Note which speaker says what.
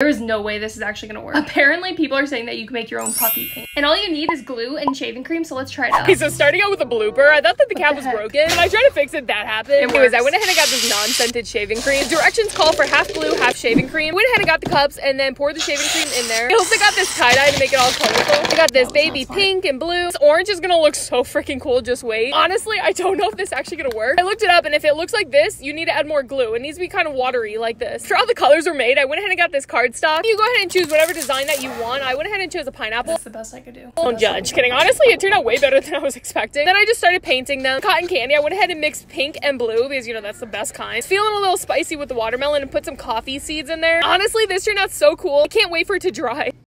Speaker 1: There is no way this is actually gonna work. Apparently people are saying that you can make your own puffy paint. And all you need is glue and shaving cream, so let's try it out.
Speaker 2: Okay, so starting out with a blooper, I thought that the cap
Speaker 1: the
Speaker 2: was
Speaker 1: heck?
Speaker 2: broken. When I tried to fix it, that happened.
Speaker 1: It
Speaker 2: Anyways, I went ahead and got this non-scented shaving cream. Directions call for half glue, half shaving cream. Went ahead and got the cups and then poured the shaving cream in there. I also got this tie-dye to make it all colorful. I got this baby pink and blue. This orange is gonna look so freaking cool, just wait. Honestly, I don't know if this is actually gonna work. I looked it up and if it looks like this, you need to add more glue. It needs to be kind of watery like this. After all the colors were made, I went ahead and got this cardstock. You go ahead and choose whatever design that you want. I went ahead and chose a pineapple.
Speaker 1: That's the best I could do.
Speaker 2: Don't judge. Kidding. Honestly, it turned out way better than I was expecting. Then I just started painting them. Cotton candy. I went ahead and mixed pink and blue because you know that's the best kind. Feeling a little spicy with the watermelon and put some coffee seeds in there. Honestly, this turned out so cool. I can't wait for it to dry.